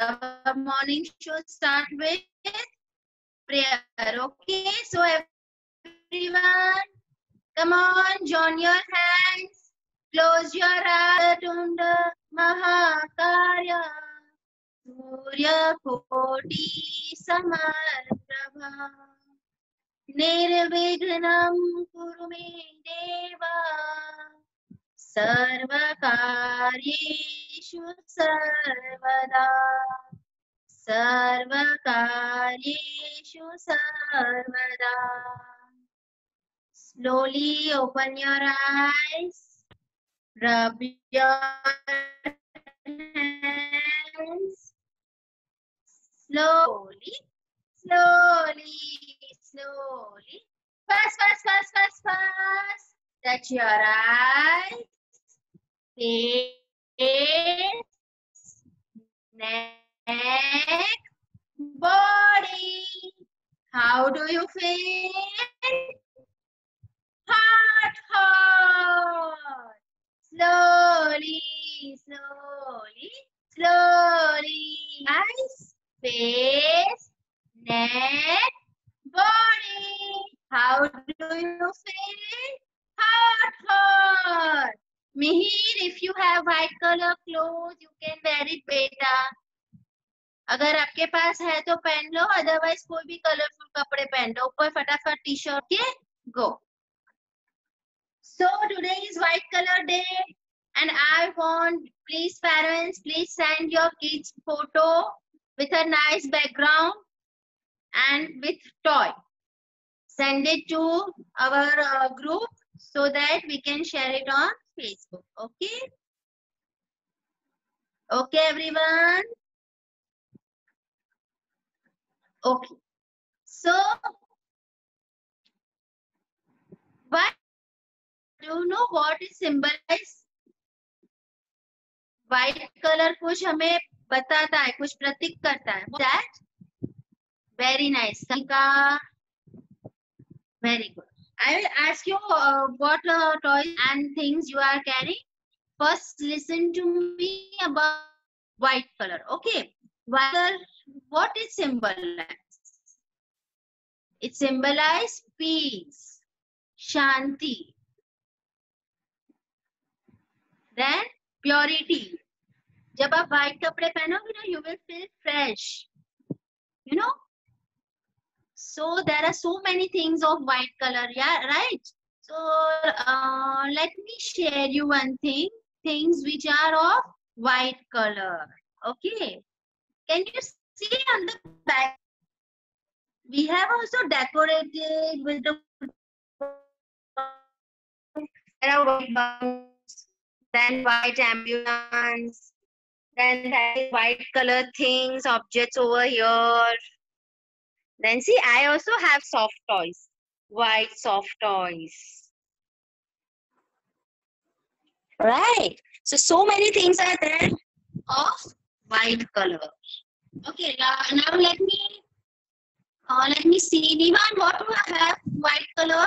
our morning should start with prayer. Okay, so everyone, come on, join your hands, close your eyes, Tunda Mahakarya, Surya Koti Samarprabha, Nirvignam Kuru Me Deva, सर्वकार्येषु सर्वदा सर्वकार्येषु सर्वदा slowly open your eyes rub your hands slowly slowly slowly fast fast fast fast fast touch your eyes face, neck, body. How do you feel? Hot, hot. Slowly, slowly, slowly. Eyes, face, neck, body. How do you feel? Hot, hot. Mihir, if you have white color clothes, you can wear it beta. अगर आपके पास है तो पहन लो otherwise कोई भी colourful कपड़े पहन लो ऊपर फटाफट टी शर्ट के go so today is white colour day and I want please parents please send your kids photo with a nice background and with toy send it to our uh, group so that we can share it on Facebook. Okay? Okay, everyone? Okay. So, what do you know what is symbolized? White color कुछ हमें बताता है कुछ प्रतीक करता है that very nice Sanika very good I will ask you uh, what uh, toys and things you are carrying. First, listen to me about white color. Okay. White what it symbolizes? It symbolizes peace, shanti. Then purity. जब आप white कपड़े पहनोगे ना, you will feel fresh. You know, so there are so many things of white color yeah right? So uh, let me share you one thing things which are of white color okay? Can you see on the back? We have also decorated with the there are white balloons then white ambulance then white color things objects over here then see, I also have soft toys, white soft toys. Right. So, so many things are there of white color. Okay, now, now let me, uh, let me see. Nivan, what do I have white color?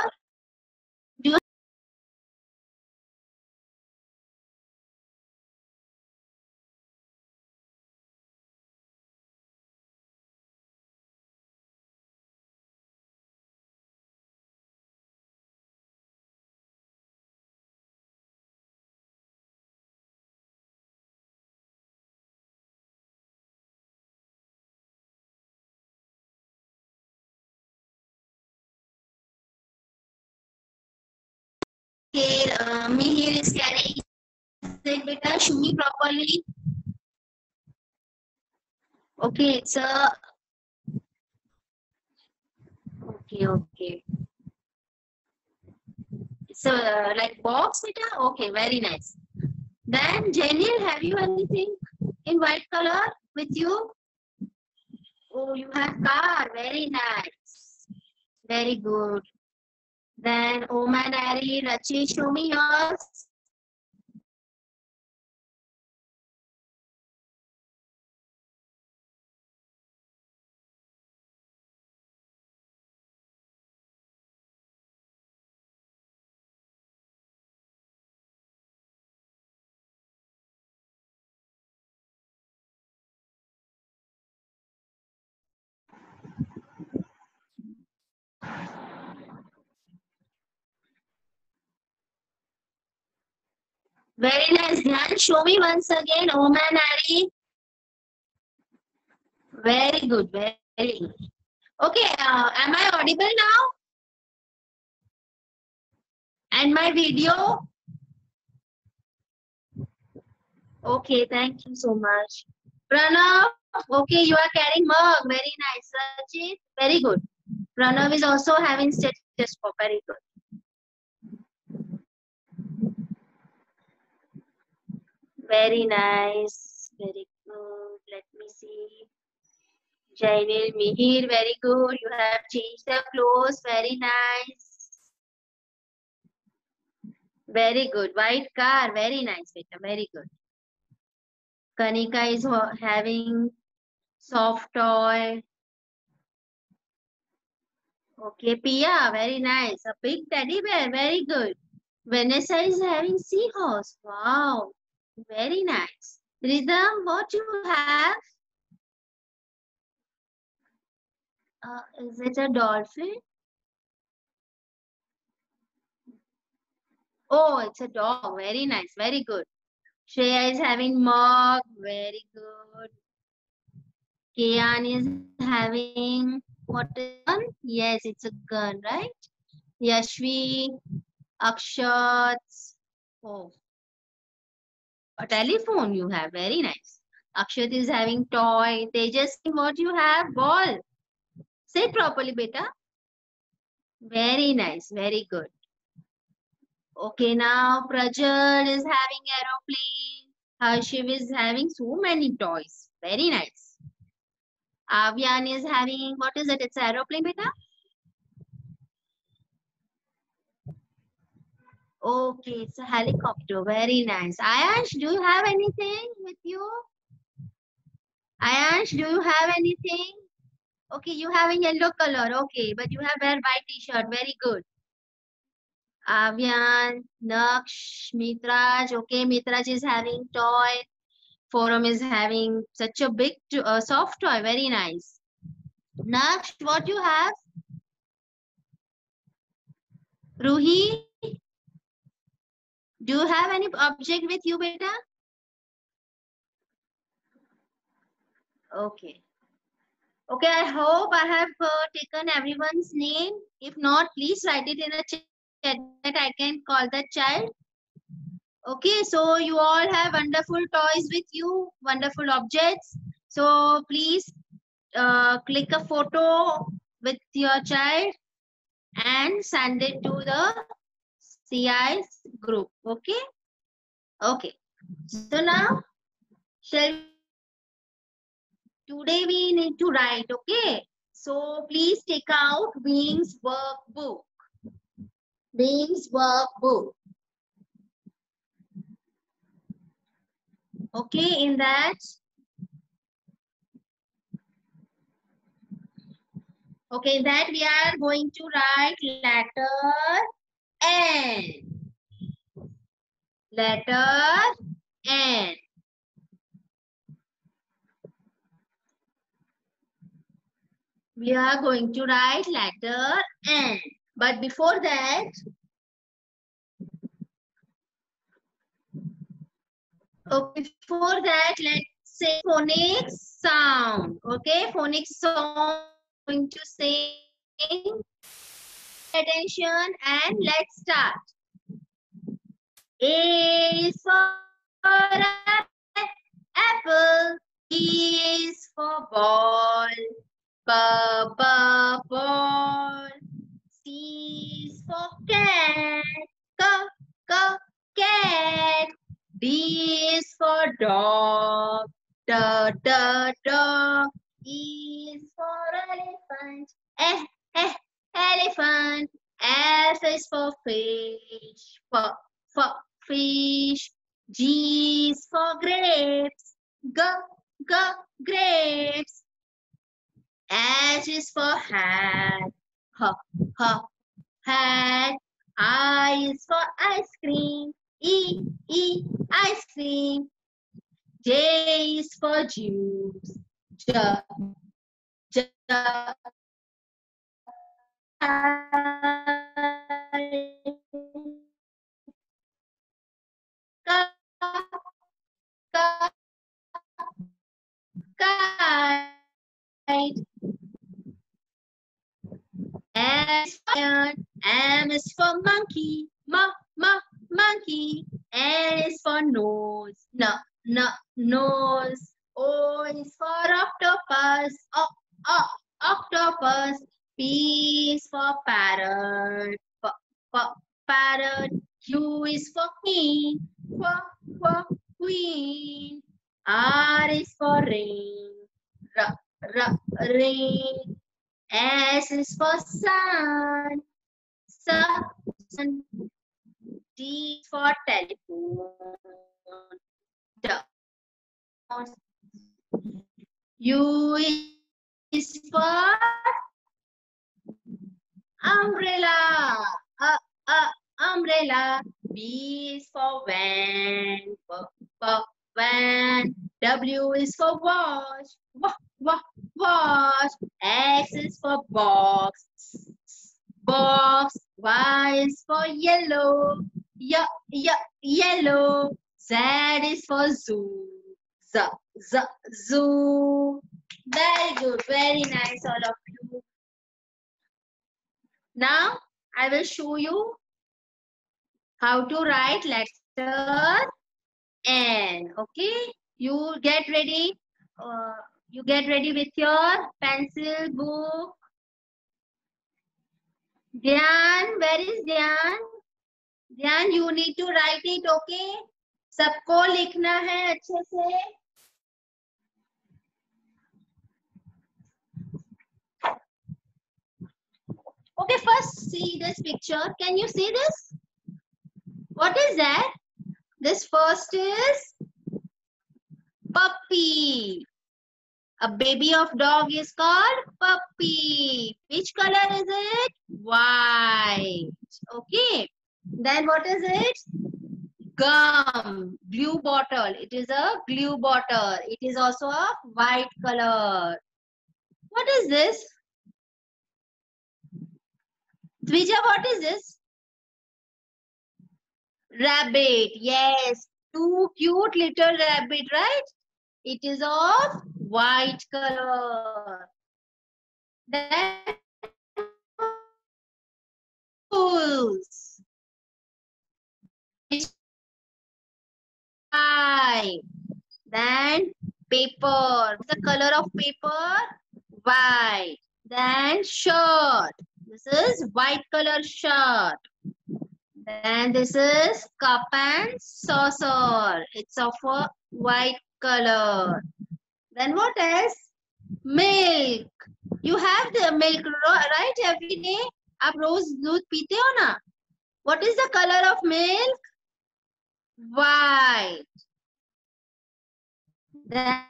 Here, uh, me here is carrying. Say, beta, show me properly. Okay, it's a. Okay, okay. It's a like box, beta. Okay, very nice. Then, Jainil, have you anything in white color with you? Oh, you have car. Very nice. Very good. Then, Oman Ari, Rachi, show me yours. Very nice. Dhyan, show me once again. Om Ari. Very good. Very, good. Okay. Uh, am I audible now? And my video? Okay. Thank you so much. Pranav. Okay. You are carrying mug. Very nice. Rachit. Very good. Pranav is also having stethoscope. Very good. Very nice. Very good. Let me see. Jainil Mihir, very good. You have changed the clothes. Very nice. Very good. White car. Very nice, beta. Very good. Kanika is having soft toy. Okay, Pia. Very nice. A big teddy bear. Very good. Vanessa is having seahorse. Wow. Very nice. Rhythm, what you have? Uh, is it a dolphin? Oh, it's a dog. Very nice. Very good. Shreya is having mug. Very good. Kian is having what gun? Yes, it's a gun, right? Yashvi, Akshat. Oh, a telephone you have. Very nice. Akshat is having toy. They Tejas, what you have? Ball. Say properly, beta. Very nice. Very good. Okay, now Prajal is having aeroplane. Harshiv is having so many toys. Very nice. Avyan is having, what is it? It's aeroplane, beta? Okay, it's a helicopter. Very nice. Ayash, do you have anything with you? Ayash, do you have anything? Okay, you have a yellow color. Okay, but you have wear white t-shirt. Very good. Avyan, Naksh, Mitraj. Okay, Mitraj is having toy. Forum is having such a big, to- uh, soft toy. Very nice. Naksh, what you have? Ruhi, do you have any object with you, beta? Okay. Okay, I hope I have uh, taken everyone's name. If not, please write it in a chat that I can call the child. Okay, so you all have wonderful toys with you, wonderful objects. So please uh, click a photo with your child and send it to the CI's group. Okay. Okay. So now, shall today we need to write. Okay. So please take out Wings workbook. Wings workbook. Okay, in that. Okay, that we are going to write letter N. Letter N. We are going to write letter N. But before that, oh, before that, let's say phonics sound. Okay, phonics sound. Going to sing. Attention and let's start. A is for apple. B is for ball. B, b, ball. C is for cat. C, c, cat. D is for dog. D, d, dog. E is for elephant. Elephant. F is for fish. F, f, fish. G is for grapes. G, g, grapes. H is for hat. H, h, hat. I is for ice cream. E, e, ice cream. J is for juice. J, j, kite. M is for M is for monkey, ma ma monkey. N is for nose, na na nose. S is for sun. Sun. D is for telephone. U is for umbrella. Uh, uh, umbrella. B is for van. B, b, van. W is for watch. Watch. X is for box. Box. Y is for yellow. Y, y, yellow. Z is for zoo. Z, z, zoo. Very good. Very nice, all of you. Now, I will show you how to write letter N. Okay, you get ready. Uh, you get ready with your pencil, book. Dhyan, where is Dhyan? Dhyan, you need to write it, okay? सबको लिखना है अच्छे से Okay, first see this picture. Can you see this? What is that? This first is puppy. A baby of dog is called puppy. Which color is it? White. Okay. Then what is it? Gum. Glue bottle. It is a glue bottle. It is also a white color. What is this? Dvija, what is this? Rabbit. Yes. Two cute little rabbit, right? It is of white color. Then tools. Then paper. The color of paper? White. Then shirt. This is white color shirt. Then this is cup and saucer. It's of a white color. Then what else? Milk. You have the milk, right? Every day. आप रोज दूध पीते हो ना? What is the color of milk? White. Then,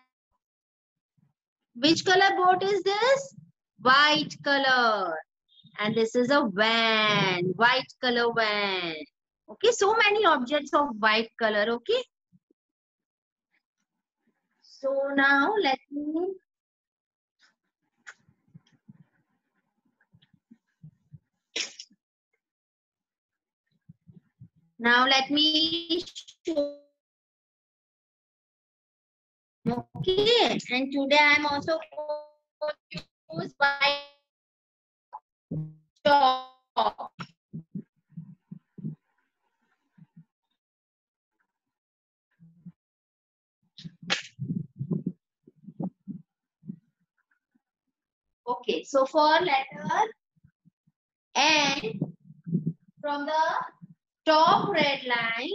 which color boat is this? White color. And this is a van, white color van. Okay, so many objects of white color, okay? So now let me Now let me show. Okay, and today I'm also going to use white chalk. Okay, so for letter N, from the top red line,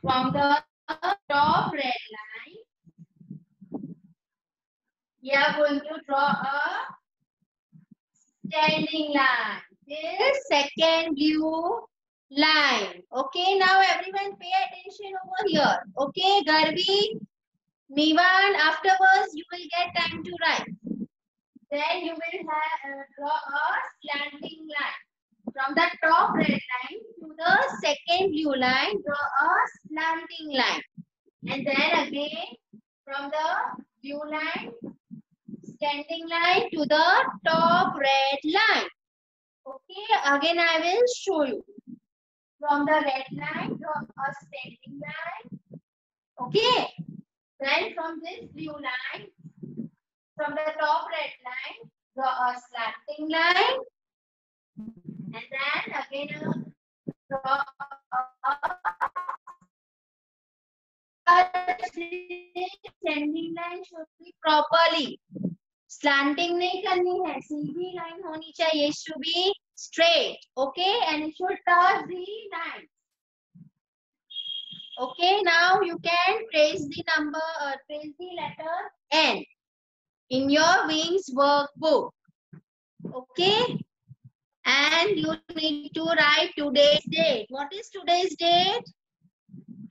from the top red line, we are going to draw a standing line. This second blue line. Okay, now everyone pay attention over here. Okay, Garvi, Nivan, afterwards you will get time to write. Then you will have, uh, draw a slanting line. From the top red line to the second blue line, draw a slanting line. And then again, from the blue line, standing line to the top red line. Okay, again I will show you. From the red line, draw a standing line. Okay. Then from this blue line, from the top red line, draw a slanting line. And then again draw a sending line should be properly. Slanting नहीं करनी है सीधी line होनी चाहिए should be straight okay and it should touch the line okay now you can trace the number uh, trace the letter n in your wings workbook. Okay? And you need to write today's date. What is today's date?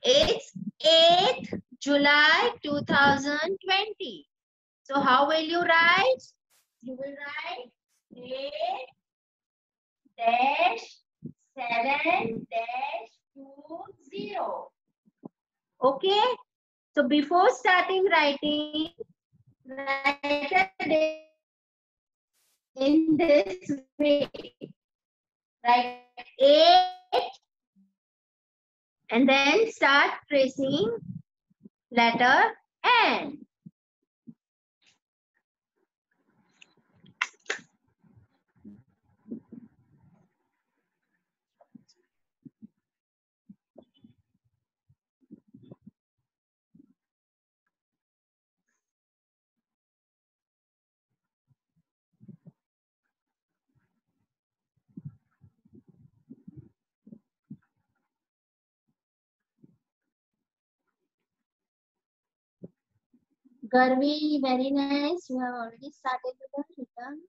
It's 8th july 2020 so how will you write? You will write 8 dash 7 dash 2 0 okay so before starting writing write date in this way. Write 8 and then start tracing letter N. Garvi, very nice. You have already started with the written.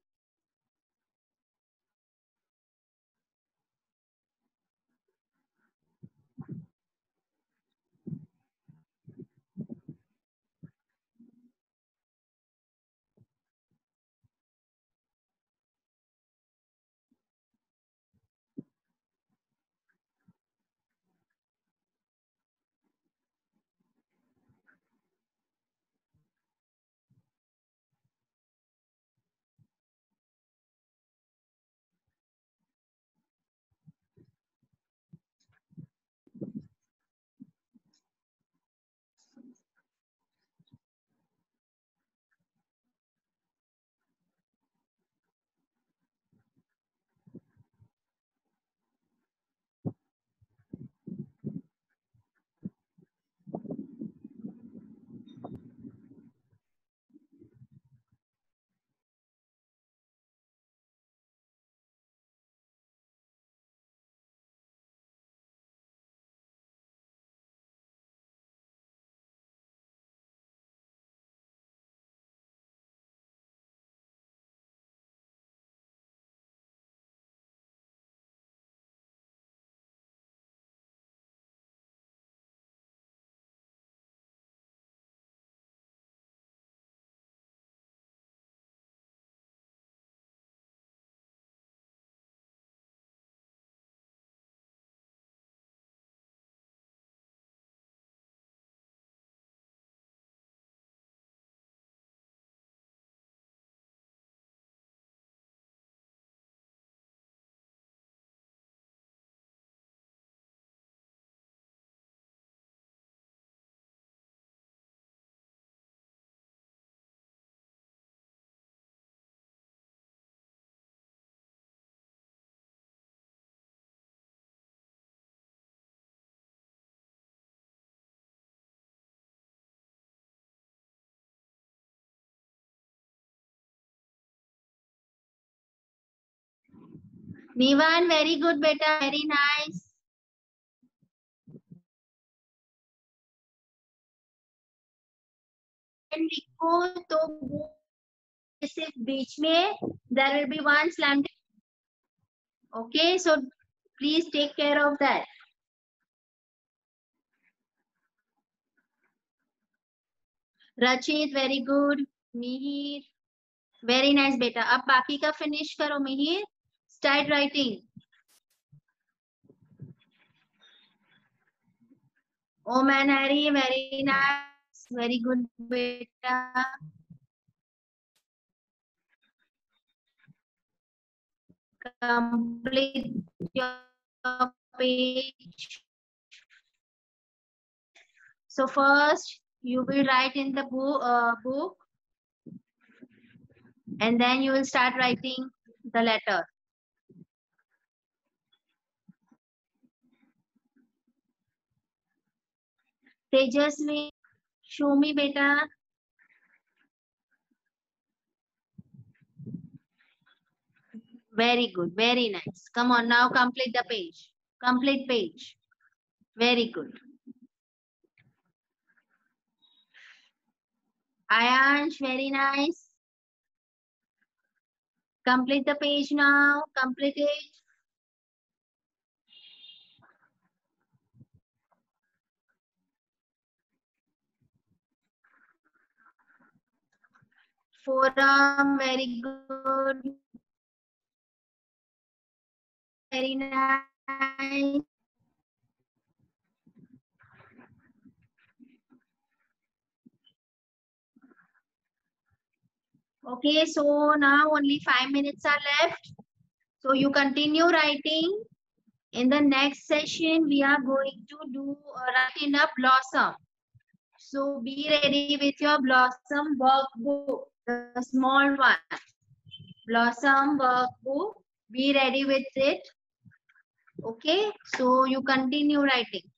Nivan, very good, beta. Very nice. लिखो तो सिर्फ़ बीच में there will be one slanted. Okay, so please take care of that. Rachit, very good. Mihir, very nice, beta. अब बाकी का finish करो Mihir. Start writing. Oh man, Harry, very nice. Very good, beta. Complete your page. So first, you will write in the book, uh, book and then you will start writing the letter. Tejasvi, show me beta. Very good, very nice. Come on, now complete the page. Complete page. Very good. Ayansh, very nice. Complete the page now. Complete it. Forum, very good. Very nice. Okay, so now only five minutes are left. So you continue writing. In the next session, we are going to do write in a blossom. So be ready with your blossom workbook, the small one. Blossom workbook. Be ready with it. Okay, so you continue writing.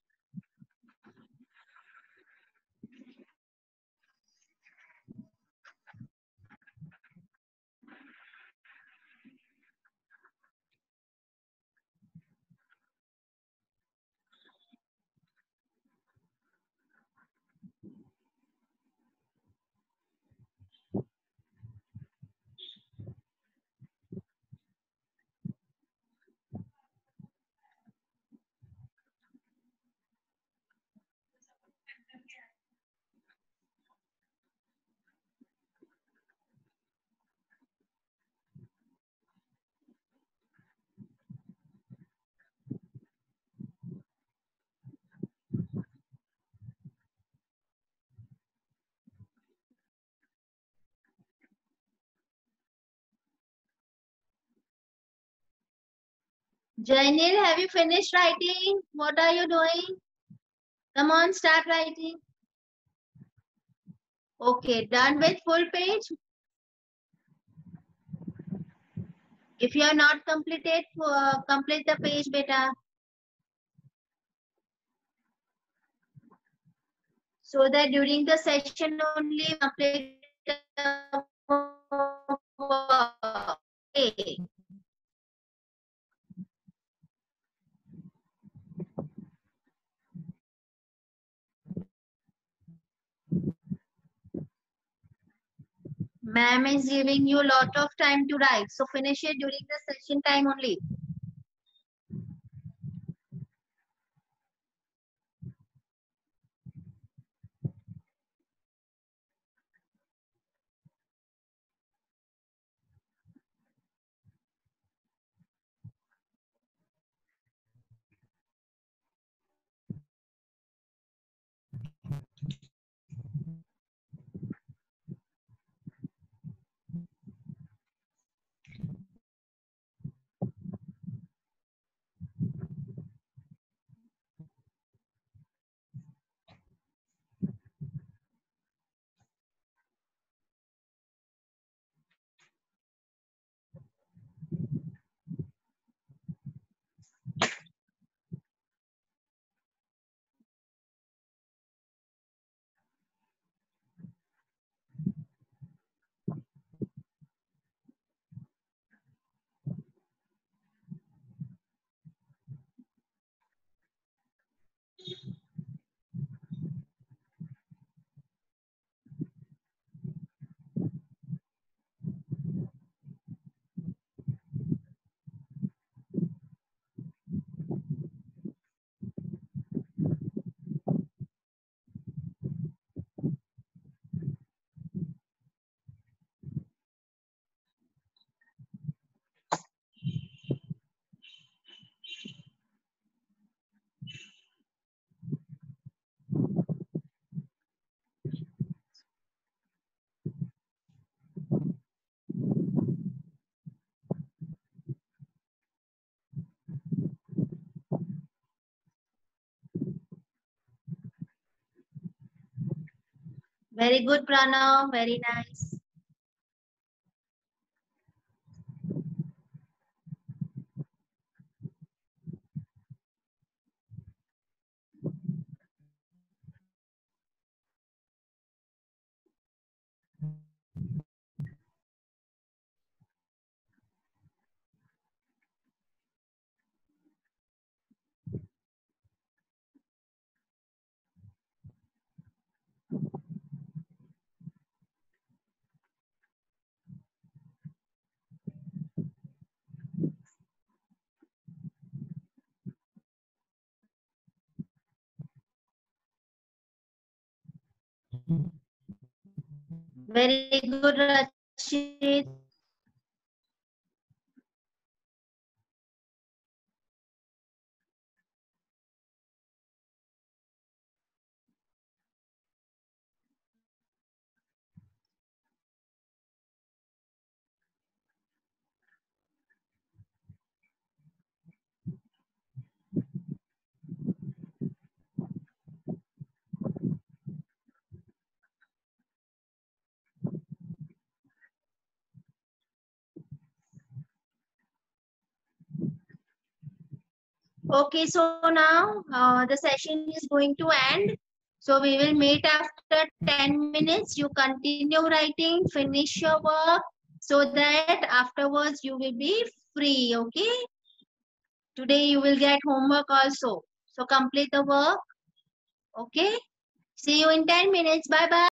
Jainil, have you finished writing? What are you doing? Come on, start writing. Okay, done with full page? If you are not completed, uh, complete the page, beta. So that during the session only complete the. Okay. Ma'am is giving you a lot of time to write. So finish it during the session time only. Very good, Pranav. Very nice. Very good, Rachit. Okay, so now uh, the session is going to end. So we will meet after 10 minutes. You continue writing, finish your work so that afterwards you will be free. Okay. Today you will get homework also. So complete the work. Okay. See you in 10 minutes. Bye bye.